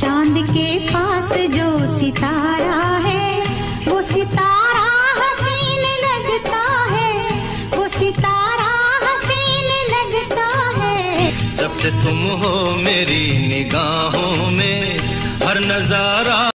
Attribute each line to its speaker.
Speaker 1: चाँद के पास जो सितारा है, वो सितारा हसीन लगता है, वो सितारा हसीन लगता है।
Speaker 2: जब से तुम हो मेरी निगाहों में, हर नज़ारा